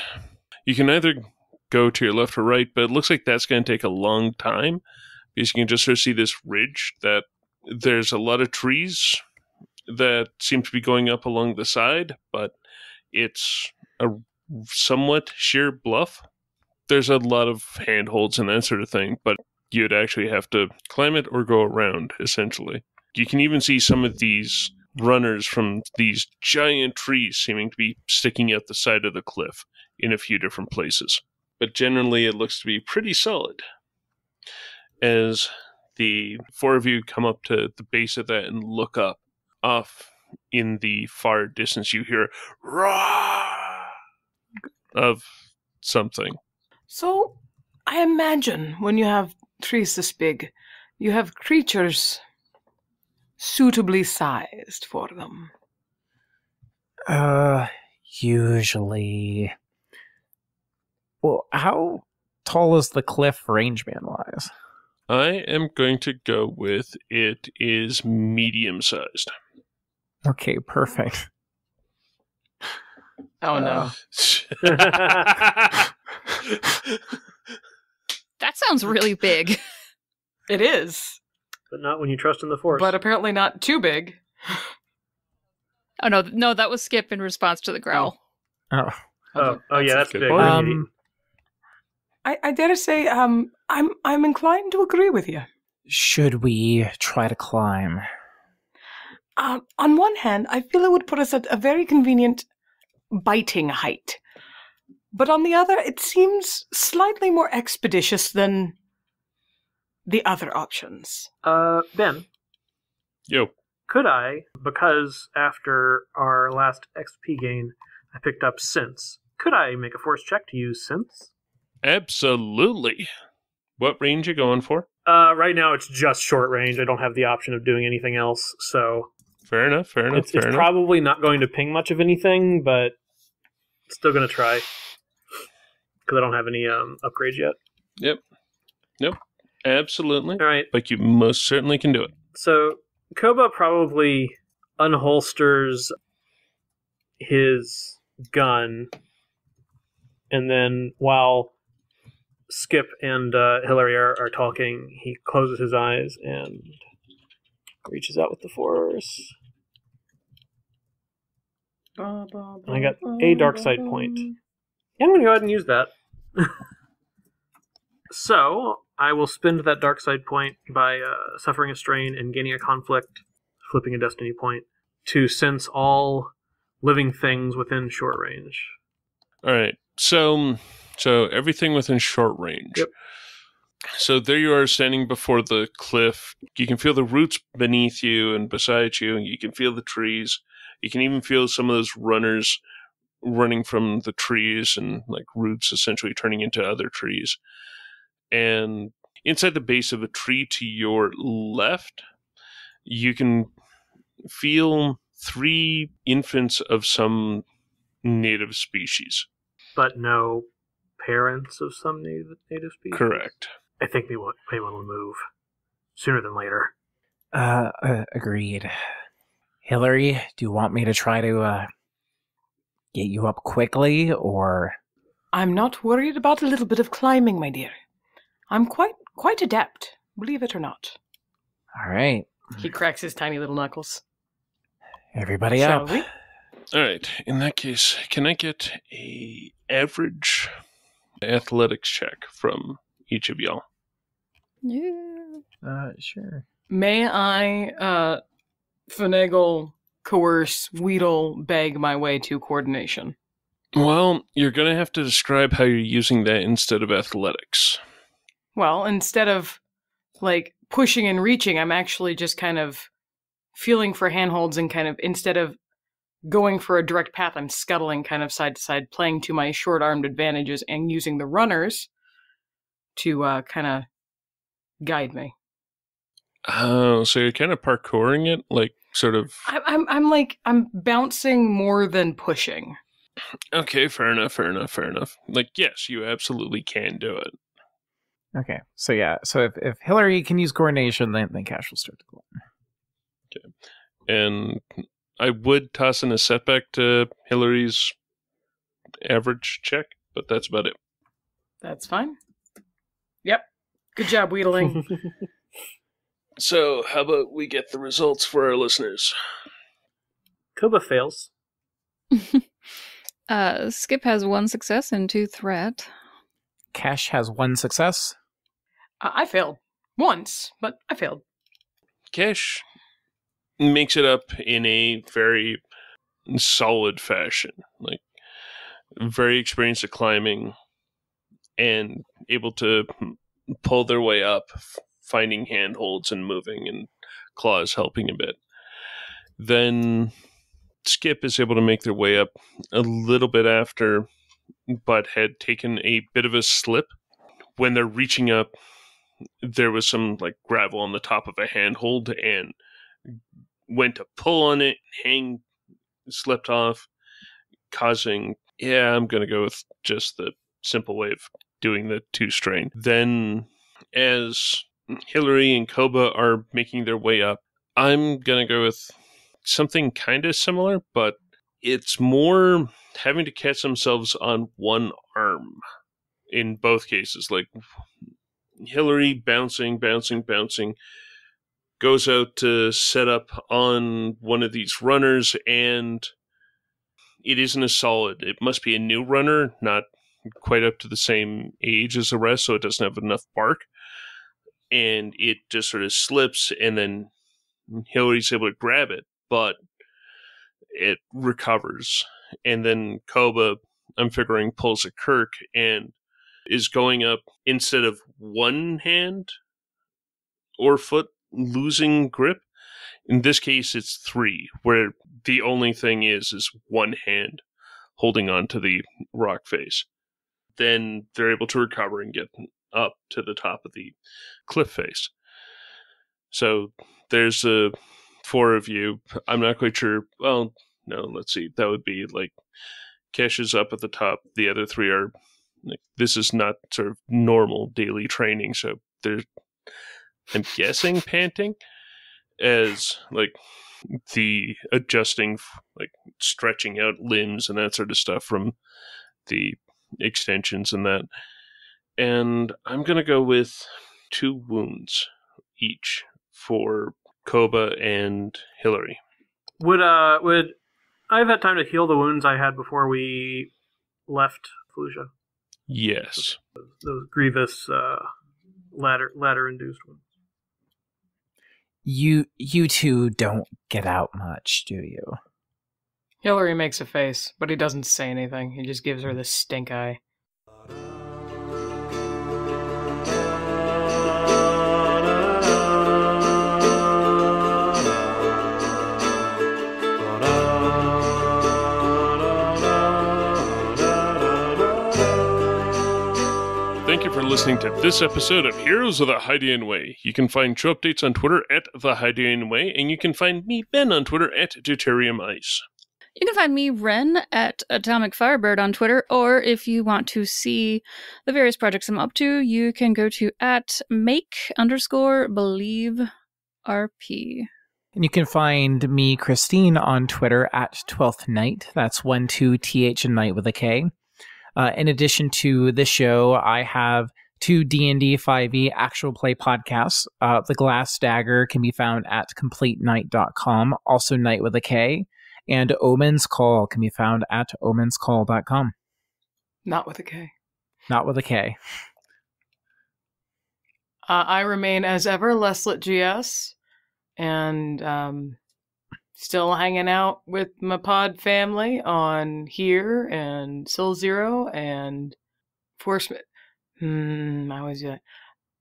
You can either go to your left or right, but it looks like that's going to take a long time because you can just sort of see this ridge that there's a lot of trees that seem to be going up along the side, but it's a somewhat sheer bluff. There's a lot of handholds and that sort of thing, but you'd actually have to climb it or go around, essentially. You can even see some of these runners from these giant trees seeming to be sticking out the side of the cliff in a few different places. But generally, it looks to be pretty solid. As the four of you come up to the base of that and look up, off in the far distance, you hear "Rah!" of something. So, I imagine when you have trees this big, you have creatures suitably sized for them? Uh, usually. Well, how tall is the cliff range man wise? I am going to go with it is medium sized. Okay, perfect. Oh no. That sounds really big. It is, but not when you trust in the force. but apparently not too big. Oh no, no, that was Skipp in response to the growl. Oh, oh, oh yeah, that's good big. um, I, I dare say, um, I'm I'm inclined to agree with you. should we try to climb? Um, on one hand, I feel it would put us at a very convenient biting height. But on the other, it seems slightly more expeditious than the other options. uh, Ben, Yo. could I, because after our last XP gain, I picked up Sense, could I make a force check to use Sense? Absolutely. What range are you going for? Uh, right now it's just short range. I don't have the option of doing anything else, so Fair enough, fair enough, it's, fair it's enough. probably not going to ping much of anything, but still gonna try because I don't have any um, upgrades yet. Yep. Yep. Absolutely. All right, Like you most certainly can do it. so Koba probably unholsters his gun, and then while Skipp and uh, Hillary are, are talking, he closes his eyes and reaches out with the force. I got a dark side point. Yeah, I'm going to go ahead and use that. so, I will spend that dark side point by uh, suffering a strain and gaining a conflict, flipping a destiny point, to sense all living things within short range. All right. So, so everything within short range. Yep. So there you are standing before the cliff. You can feel the roots beneath you and beside you. You can feel the trees. You can even feel some of those runners running from the trees and like roots essentially turning into other trees. And inside the base of a tree to your left, you can feel three infants of some native species. But no parents of some native, native species. Correct. I think they want, may want to move sooner than later. Uh, uh, agreed. Hillary, do you want me to try to uh get you up quickly, or I'm not worried about a little bit of climbing, my dear. I'm quite quite adept, believe it or not. all right, He cracks his tiny little knuckles. everybody Shall up? we? All right. In that case, can I get a average athletics check from each of y'all? Yeah. Uh, sure. May I uh finagle, coerce, wheedle, beg my way to coordination? Well, you're gonna have to describe how you're using that instead of athletics. Well, instead of like pushing and reaching, I'm actually just kind of feeling for handholds and kind of instead of going for a direct path, I'm scuttling kind of side to side, playing to my short armed advantages and using the runners to uh, kind of guide me. Oh, so you're kind of parkouring it, like sort of. I'm, I'm, I'm like, I'm bouncing more than pushing. Okay, fair enough, fair enough, fair enough. Like, yes, you absolutely can do it. Okay, so yeah, so if, if Hillary can use coordination, then then Kesh will start to go. Okay. And I would toss in a setback to Hillary's average check, but that's about it. That's fine. Yep. Good job, wheedling. So, how about we get the results for our listeners? Koba fails. Uh, Skipp has one success and two threat. Kesh has one success. Uh, I failed once, but I failed. Kesh makes it up in a very solid fashion, like very experienced at climbing and able to pull their way up, f- finding handholds and moving, and claws helping a bit. Then Skipp is able to make their way up a little bit after Bud had taken a bit of a slip. When they're reaching up, there was some like gravel on the top of a handhold and went to pull on it, hang slipped off, causing yeah, I'm gonna go with just the simple way of doing the two strain. Then as Hillary and Koba are making their way up, I'm gonna go with something kind of similar, but it's more having to catch themselves on one arm in both cases. Like Hillary bouncing, bouncing, bouncing, goes out to set up on one of these runners, and it isn't as solid. It must be a new runner, not quite up to the same age as the rest, so it doesn't have enough bark. And it just sort of slips, and then Hillary's able to grab it, but it recovers. And then Koba, I'm figuring, pulls a Kirk and is going up instead of one hand or foot losing grip. In this case, it's three, where the only thing is is one hand holding on to the rock face. Then they're able to recover and get up to the top of the cliff face. So there's uh, four of you. I'm not quite sure. Well, no, let's see. That would be like Kesh is up at the top. The other three are like this is not sort of normal daily training. So there's, I'm guessing panting as like the adjusting, like stretching out limbs and that sort of stuff from the extensions and that. And I'm gonna go with two wounds each for Koba and Hillary. Would uh would I have had time to heal the wounds I had before we left Fallujah? Yes. Those grievous uh, ladder ladder induced ones. You you two don't get out much, do you? Hillary makes a face, but he doesn't say anything. He just gives her the stink eye. For listening to this episode of Heroes of the Hydian Way. You can find show updates on Twitter at The Hydian Way, and you can find me, Ben, on Twitter at Deuterium Ice. You can find me, Ren, at Atomic Firebird on Twitter, or if you want to see the various projects I'm up to, you can go to at make underscore believe RP. And you can find me, Christine, on Twitter at 12th Night. That's 1 two th and Night with a K. Uh, in addition to this show, I have two D&D 5e actual play podcasts. Uh, the Glass Dagger can be found at completenight.com, also night with a K. And Omen's Call can be found at omenscall.com, Not with a K. not with a K. Uh, I remain as ever Leslet GS, and um, still hanging out with my pod family on here and Soul Zero and Force. Ma- Hmm, I always do that.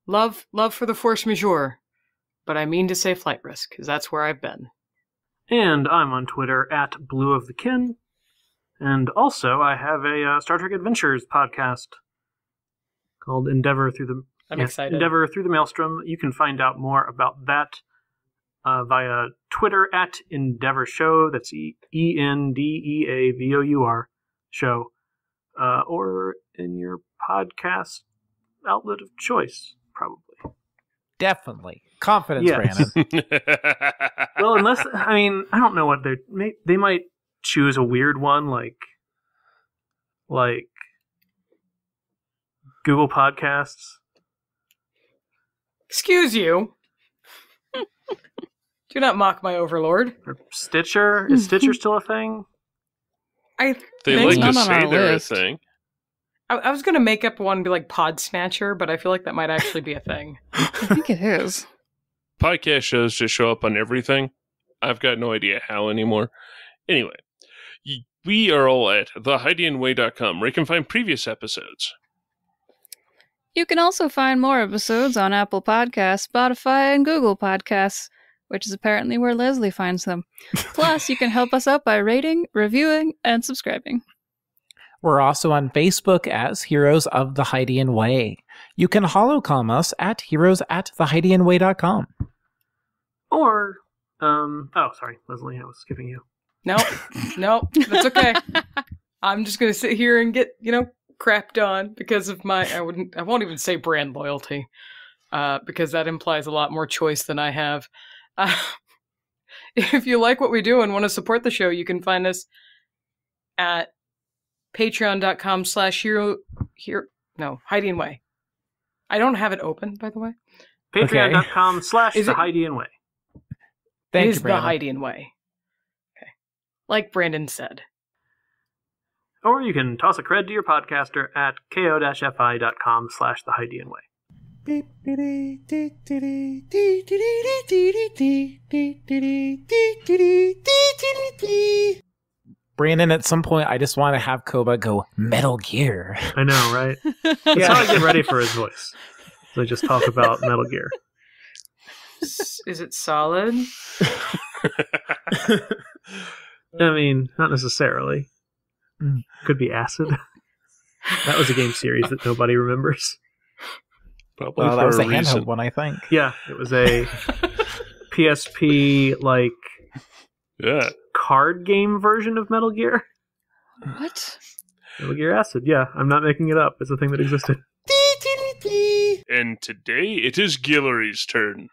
Love, love for the Force Majeure, but I mean to say Flight Risk because that's where I've been. And I'm on Twitter at Blue of the Kin. And also, I have a uh, Star Trek Adventures podcast called Endeavor Through the I'm Yes, excited. Endeavor Through the Maelstrom. You can find out more about that uh, via Twitter at Endeavor Show. That's E N D E A V O U R show, uh, or in your podcast outlet of choice, probably. Definitely. Confidence, Yes. Brandon. Well, unless I mean, I don't know what they may they might choose a weird one like like Google Podcasts. Excuse you. Do not mock my overlord. Stitcher is Stitcher still a thing? I they think- like to say they're list. a thing. I, I was gonna make up one be like Pod Snatcher, but I feel like that might actually be a thing. I think it is. Podcast shows just show up on everything. I've got no idea how anymore. Anyway, we are all at thehydianway.com where you can find previous episodes. You can also find more episodes on Apple Podcasts, Spotify, and Google Podcasts, which is apparently where Leslie finds them. Plus, you can help us out by rating, reviewing, and subscribing. We're also on Facebook as Heroes of the Hydian Way. You can holocom us at heroes at thehydianway.com. Or Um. Oh, sorry, Leslie. I was skipping you. No, no, that's okay. I'm just gonna sit here and get you know crapped on because of my I wouldn't I won't even say brand loyalty, uh, because that implies a lot more choice than I have. Uh, if you like what we do and want to support the show, you can find us at patreon.com slash hero here no Hydian Way. I don't have it open, by the way. Patreon.com slash the it- Heidi and Way. Thank it is you, the Brandon. Heidi and Way. Okay. Like Brandon said. Or you can toss a cred to your podcaster at ko-fi.com slash the Hydian Way. Brandon, at some point, I just want to have Koba go Metal Gear. I know, right? That's how I get ready for his voice. So I just talk about Metal Gear. Is it solid? I mean, not necessarily. Mm. Could be acid. that was a game series that nobody remembers. Probably Well, for that was a a handheld one, I think. Yeah, it was a PSP like Yeah. card game version of Metal Gear. what? Metal Gear Acid. Yeah, I'm not making it up. It's a thing that existed. And today it is Ghillary's turn.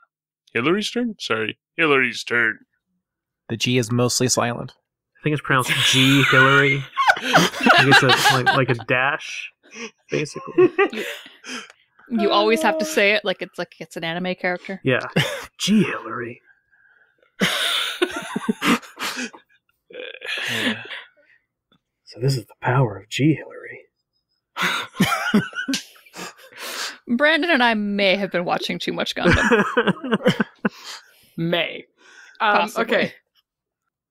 Hillary's turn? Sorry. Hillary's turn. The G is mostly silent. I think it's pronounced G Hillary. I guess it's like like a dash, basically. You always have to say it like it's like it's an anime character. Yeah, G Hillary. So this is the power of G Hillary. Brandon and I may have been watching too much Gundam. May. Um, okay.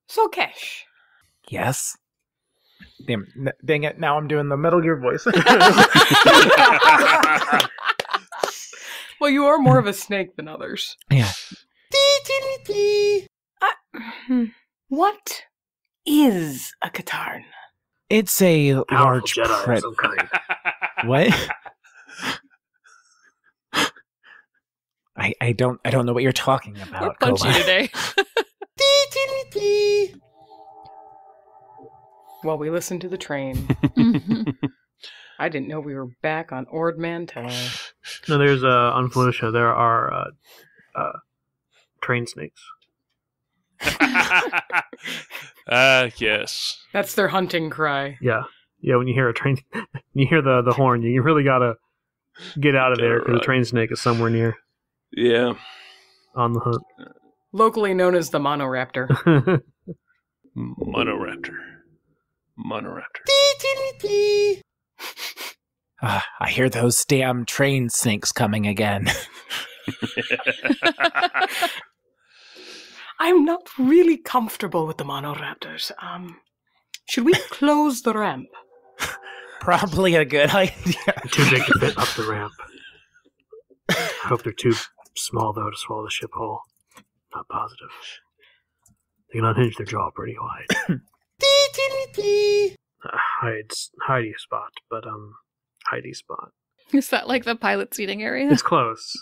So, Kesh. Yes. Damn, n- dang it! Now I'm doing the Metal Gear voice. Well, you are more of a snake than others. yeah. Hmm. What is a Katarn? It's a Powerful large Jedi of some kind. What? I I don't I don't know what you're talking about. We're about. punchy Koba. today. Well, we listened to the train. I didn't know we were back on Ord Mantell. No, there's uh, on Felucia. There are uh, uh, train snakes. Ah, yes. That's their hunting cry. Yeah, yeah. When you hear a train, when you hear the the horn, you really gotta get out of there because the train snake is somewhere near Yeah. on the hunt. Locally known as the Monoraptor. Monoraptor. Monoraptor. Ah, I hear those damn train snakes coming again. I'm not really comfortable with the Monoraptors. Um, should we close the ramp? Probably a good idea. too big to fit up the ramp. I hope they're too small though to swallow the ship whole. Not positive. They can unhinge their jaw pretty wide. Uh, hides Heidi spot, but um, Heidi spot. Is that like the pilot seating area? It's close.